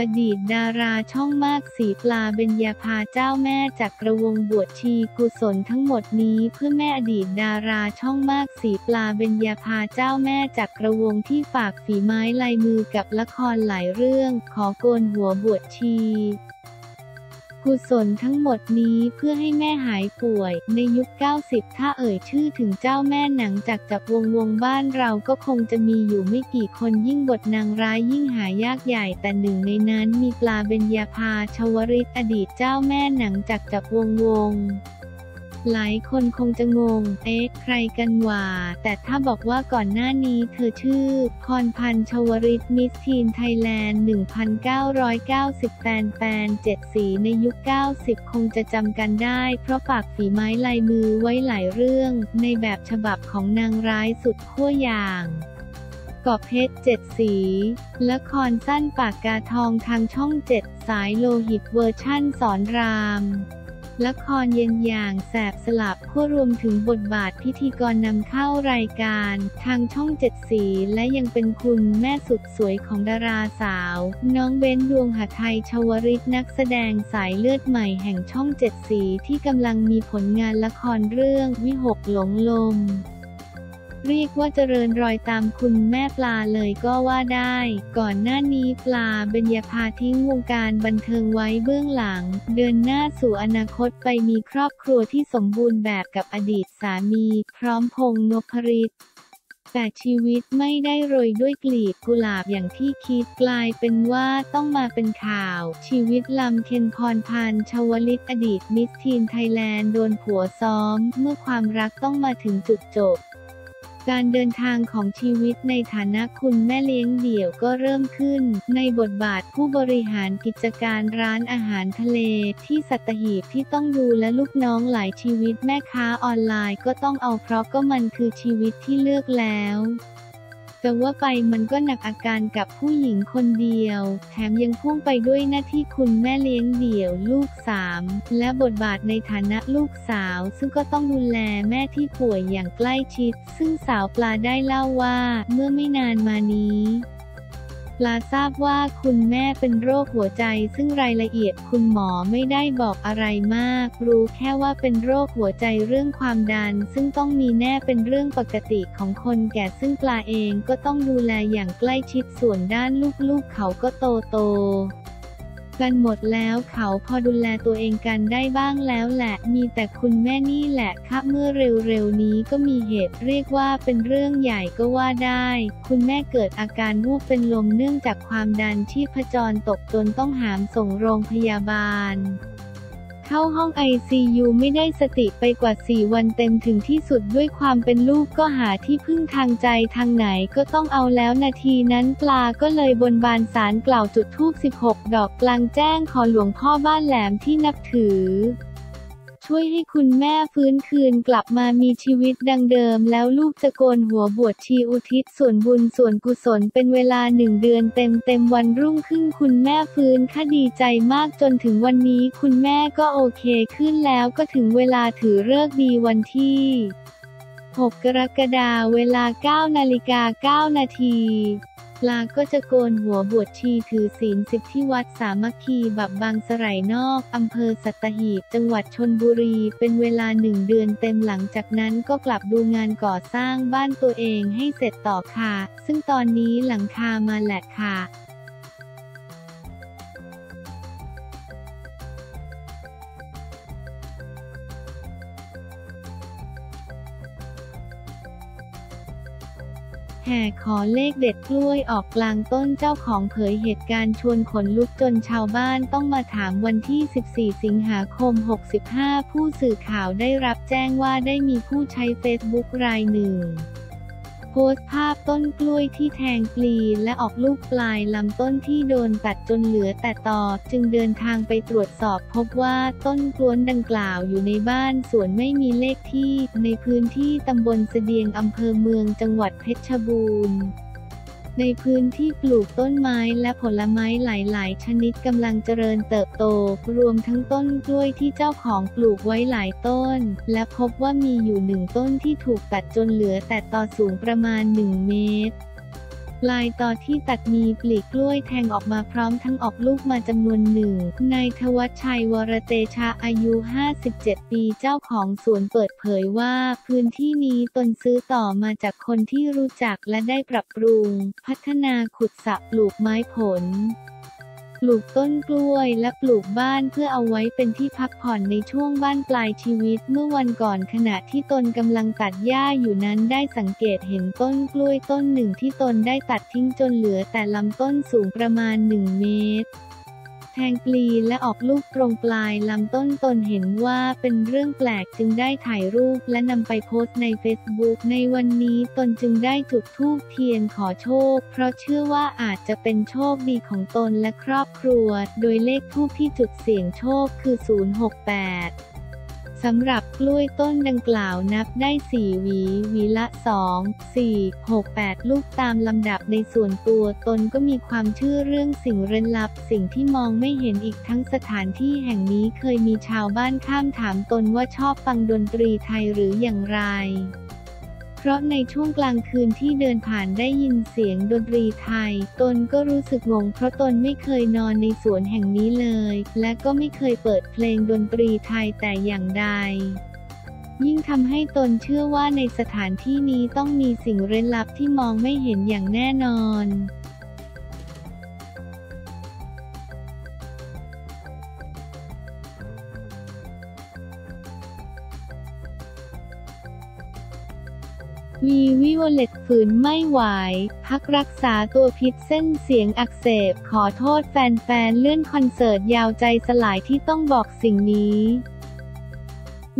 อดีตดาราช่องมากสีปลาเบญญาภาเจ้าแม่จากกระวงบวชชีกุศลทั้งหมดนี้เพื่อแม่อดีตดาราช่องมากสีปลาเบญญาภาเจ้าแม่จากกระวงที่ฝากฝีไม้ลายมือกับละครหลายเรื่อง ขอโกนหัวบวชชี กุศลทั้งหมดนี้เพื่อให้แม่หายป่วย ในยุค 90 ถ้าเอ่ยชื่อถึงเจ้าแม่หนังจากจากวงวงบ้านเราก็คงจะมีอยู่ไม่กี่คนยิ่งบทนางร้ายยิ่งหายากใหญ่ แต่หนึ่งในนั้นมีปลาเบญญาภาชวริตอดีตเจ้าแม่หนังจากจากวงวง หลายคนคงจะงง เอ๊ะ ใครกันวะแต่ถ้าบอกว่าก่อนหน้านี้เธอชื่อพรพันชวริตมิสทีนไทยแลนด์ 1990แปนแปน7สีในยุค 90 คงจะจำกันได้ เพราะฝากฝีไม้ลายมือไว้หลายเรื่อง ในแบบฉบับของนางร้ายสุดขั้วอย่างกอบเพชรเจ็ดสี ละครสั้นปากกาทองทางช่องเจ็ดสายโลหิตเวอร์ชั่นสอนราม ละครเย็นอย่างแสบสลับขั้วรวมถึงบทบาทพิธีกรนำเข้ารายการ ทางช่องเจ็ดสี และยังเป็นคุณแม่สุดสวยของดาราสาว น้องเบ้นดวงหไทยชวริตนักแสดงสายเลือดใหม่แห่งช่องเจ็ดสีที่กำลังมีผลงานละครเรื่องวิหกหลงลม เรียกว่าเจริญรอยตามคุณแม่ปลาเลยก็ว่าได้ ก่อนหน้านี้ปลาเบญญาภาทิ้งวงการบันเทิงไว้เบื้องหลัง เดินหน้าสู่อนาคตไปมีครอบครัวที่สมบูรณ์แบบกับอดีตสามี พร้อมพงษ์นพริตแต่ชีวิตไม่ได้โรยด้วยกลีบกุหลาบอย่างที่คิดกลายเป็นว่าต้องมาเป็นข่าว ชีวิตลำเคนพรพันชวลิตอดีตมิสทีนไทยแลนด์โดนผัวซ้อม เมื่อความรักต้องมาถึงจุดจบ การเดินทางของชีวิตในฐานะคุณแม่เลี้ยงเดี่ยวก็เริ่มขึ้น ในบทบาทผู้บริหารกิจการร้านอาหารทะเลที่สัตหีบที่ต้องดูและลูกน้องหลายชีวิตแม่ค้าออนไลน์ก็ต้องเอาเพราะก็มันคือชีวิตที่เลือกแล้ว แต่ว่าไปมันก็หนักอาการกับผู้หญิงคนเดียว แถมยังพ่วงไปด้วยหน้าที่คุณแม่เลี้ยงเดี่ยวลูกสามและบทบาทในฐานะลูกสาว ซึ่งก็ต้องดูแลแม่ที่ป่วยอย่างใกล้ชิด ซึ่งสาวปลาได้เล่าว่าเมื่อไม่นานมานี้ ลาทราบว่าคุณแม่เป็นโรคหัวใจ ซึ่งรายละเอียดคุณหมอไม่ได้บอกอะไรมาก รู้แค่ว่าเป็นโรคหัวใจเรื่องความดัน ซึ่งต้องมีแน่เป็นเรื่องปกติของคนแก่ซึ่งปลาเองก็ต้องดูแลอย่างใกล้ชิดส่วนด้านลูกๆเขาก็โตโต กันหมดแล้วเขาพอดูแลตัวเองกันได้บ้างแล้วแหละ มีแต่คุณแม่นี่แหละครับเมื่อเร็วๆนี้ก็มีเหตุเรียกว่าเป็นเรื่องใหญ่ก็ว่าได้ คุณแม่เกิดอาการวูบเป็นลมเนื่องจากความดันที่พจรตกจนต้องหามส่งโรงพยาบาล เข้าห้องไอซูไม่ได้สติไปกว่า 4 วันเต็มถึงที่สุดด้วยความเป็นลูกก็หาที่พึ่งทางใจทางไหนก็ต้องเอาแล้วนาทีนั้นปลาก็เลยบนบานสารกล่าวจุดธูป 16 ดอกกลางแจ้งขอหลวงพ่อบ้านแหลมที่นับถือ ช่วยให้คุณแม่ฟื้นคืนกลับมามีชีวิตดังเดิม แล้วลูกจะโกนหัวบวชชีอุทิศส่วนบุญส่วนกุศลเป็นเวลาหนึ่งเดือนเต็มเต็มวันรุ่งขึ้นคุณแม่ฟื้นค่ะดีใจมากจนถึงวันนี้คุณแม่ก็โอเคขึ้นแล้วก็ถึงเวลาถือเลิกดีวันที่ 6 กรกฎาคมเวลา 9 นาฬิกา 9 นาที ลาก็จะโกนหัวบวชชีถือศีลสิบที่วัดสามัคคีบับบางสไยนอกอำเภอสัตหีบ จังหวัดชนบุรี เป็นเวลาหนึ่งเดือนเต็มหลังจากนั้นก็กลับดูงานก่อสร้างบ้านตัวเองให้เสร็จต่อค่ะ ซึ่งตอนนี้หลังคามาแหละค่ะ แห่ขอเลขเด็ดกล้วยออกกลางต้นเจ้าของเผยเหตุการณ์ชวนขนลุกจนชาวบ้านต้องมาถามวันที่ 14 สิงหาคม 65 ผู้สื่อข่าวได้รับแจ้งว่าได้มีผู้ใช้เฟซบุ๊กรายหนึ่ง พสต์ภาพต้นกล้วยที่แทงปลีและออกลูกปลายลำต้นที่โดนตัดจนเหลือแต่ตอจึงเดินทางไปตรวจสอบพบว่าต้นกล้วนดังกล่าวอยู่ในบ้านสวนไม่มีเลขที่ ในพื้นที่ตำบลเสดียงอำเภอเมืองจังหวัดเพชรบูรณ์ ในพื้นที่ปลูกต้นไม้และผลไม้หลาย ๆ ชนิดกำลังเจริญเติบโต รวมทั้งต้นกล้วยที่เจ้าของปลูกไว้หลายต้น และพบว่ามีอยู่หนึ่งต้นที่ถูกตัดจนเหลือแต่ตอสูงประมาณ 1 เมตร ปลายต่อที่ตัดมีปลีกกล้วยแทงออกมาพร้อมทั้งออกลูกมาจำนวนหนึ่ง นายทวัชชัยวรเตชาอายุ 57 ปีเจ้าของสวนเปิดเผยว่า พื้นที่นี้ตนซื้อต่อมาจากคนที่รู้จักและได้ปรับปรุง พัฒนาขุดสระปลูกไม้ผล ปลูกต้นกล้วยและปลูกบ้านเพื่อเอาไว้เป็นที่พักผ่อนในช่วงบ้านปลายชีวิตเมื่อวันก่อนขณะที่ตนกำลังตัดหญ้าอยู่นั้นได้สังเกตเห็นต้นกล้วยต้นหนึ่งที่ตนได้ตัดทิ้งจนเหลือแต่ลำต้นสูงประมาณ 1 เมตร แทงปลีและออกลูกตรงปลายลำต้นตนเห็นว่าเป็นเรื่องแปลกจึงได้ถ่ายรูปและนำไปโพสต์ในเฟซบุ๊กในวันนี้ตนจึงได้จุดธูปเทียนขอโชค เพราะเชื่อว่าอาจจะเป็นโชคดีของตนและครอบครัว โดยเลขธูปที่จุดเสี่ยงโชคคือ 068 สำหรับกล้วยต้นดังกล่าวนับได้ 4 หวี หวีละ 2 4 6 8 ลูกตามลำดับในส่วนตัวตนก็มีความเชื่อเรื่องสิ่งเร้นลับ สิ่งที่มองไม่เห็นอีกทั้งสถานที่แห่งนี้เคยมีชาวบ้านข้ามถามตนว่าชอบฟังดนตรีไทยหรืออย่างไร เพราะในช่วงกลางคืนที่เดินผ่านได้ยินเสียงดนตรีไทย ตนก็รู้สึกงงเพราะตนไม่เคยนอนในสวนแห่งนี้เลย และก็ไม่เคยเปิดเพลงดนตรีไทยแต่อย่างใดยิ่งทำให้ตนเชื่อว่าในสถานที่นี้ต้องมีสิ่งเร้นลับที่มองไม่เห็นอย่างแน่นอน วีวิโอเลตฝืนไม่ไหว พักรักษาตัวพิษเส้นเสียงอักเสบ ขอโทษแฟนๆ เลื่อนคอนเสิร์ตยาวใจสลายที่ต้องบอกสิ่งนี้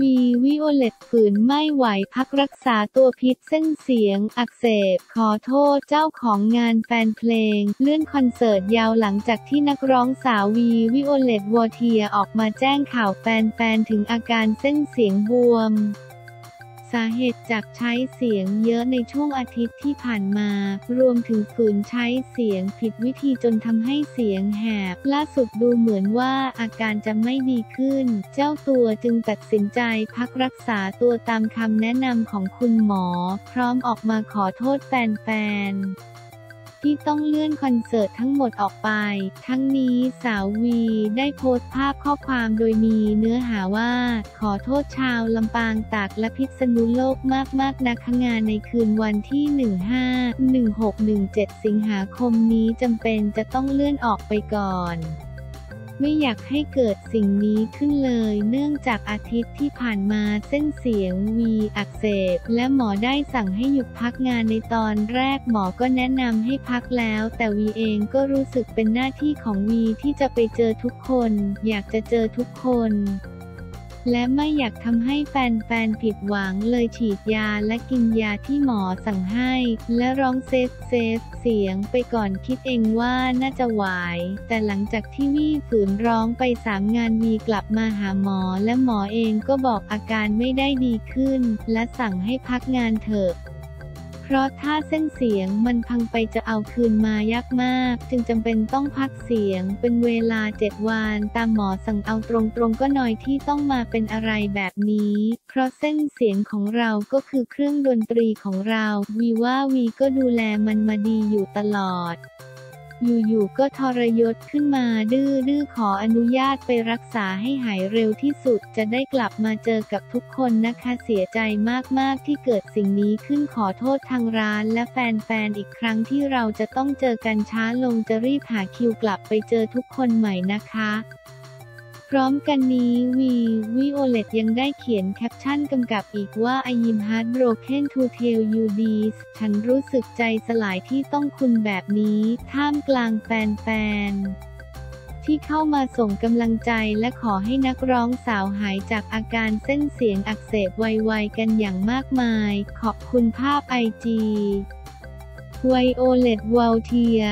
วีวิโอเลตฝืนไม่ไหวพักรักษาตัวพิษเส้นเสียง อักเสบ ขอโทษเจ้าของงานแฟนเพลง เลื่อนคอนเสิร์ตยาวหลังจากที่นักร้องสาววีวิโอเลตวอเทียร์ออกมาแจ้งข่าวแฟนๆถึงอาการเส้นเสียงบวม สาเหตุจากใช้เสียงเยอะในช่วงอาทิตย์ที่ผ่านมา รวมถึงฝืนใช้เสียงผิดวิธีจนทำให้เสียงแหบ ล่าสุดดูเหมือนว่าอาการจะไม่ดีขึ้น เจ้าตัวจึงตัดสินใจพักรักษาตัวตามคำแนะนำของคุณหมอ พร้อมออกมาขอโทษแฟนๆ ที่ต้องเลื่อนคอนเสิร์ตทั้งหมดออกไป ทั้งนี้สาววีได้โพสต์ภาพข้อความโดยมีเนื้อหาว่า ขอโทษชาวลำปางตากและพิษณุโลกมากๆนะคะงานในคืนวันที่ 15-16-17 สิงหาคมนี้จำเป็นจะต้องเลื่อนออกไปก่อน ไม่อยากให้เกิดสิ่งนี้ขึ้นเลย เนื่องจากอาทิตย์ที่ผ่านมาเส้นเสียงวีอักเสบ และหมอได้สั่งให้หยุดพักงานในตอนแรกหมอก็แนะนำให้พักแล้ว แต่วีเองก็รู้สึกเป็นหน้าที่ของวีที่จะไปเจอทุกคน อยากจะเจอทุกคน และไม่อยากทำให้แฟนๆผิดหวังเลยฉีดยาและกินยาที่หมอสั่งให้ และร้อง save save เสียงไปก่อนคิดเองว่าน่าจะไหวแต่หลังจากที่วีฝืนร้องไปสามงานวีกลับมาหาหมอและหมอเองก็บอกอาการไม่ได้ดีขึ้น และสั่งให้พักงานเถอะ เพราะถ้าเส้นเสียงมันพังไปจะเอาคืนมายากมาก จึงจำเป็นต้องพักเสียงเป็นเวลาเจ็ดวัน ตามหมอสั่งเอาตรงๆก็นอยด์ที่ต้องมาเป็นอะไรแบบนี้ เพราะเส้นเสียงของเราก็คือเครื่องดนตรีของเราวีว่าวีก็ดูแลมันมาดีอยู่ตลอด อยู่ๆก็ทรยศขึ้นมาดื้อดื้อขออนุญาตไปรักษาให้หายเร็วที่สุด จะได้กลับมาเจอกับทุกคนนะคะเสียใจมากๆที่เกิดสิ่งนี้ขึ้นขอโทษทางร้านและแฟนๆอีกครั้งที่เราจะต้องเจอกันช้าลงจะรีบหาคิวกลับไปเจอทุกคนใหม่นะคะ พร้อมกันนี้วีวิโอเลตยังได้เขียนแคปชั่นกำกับอีกว่า I am heartbroken to tell you this ฉันรู้สึกใจสลายที่ต้องคุณแบบนี้ ท่ามกลางแฟนๆ ที่เข้ามาส่งกำลังใจและขอให้นักร้องสาวหายจากอาการเส้นเสียงอักเสบไวๆกันอย่างมากมาย ขอบคุณภาพไอจีไวโอเลตวอเทียร์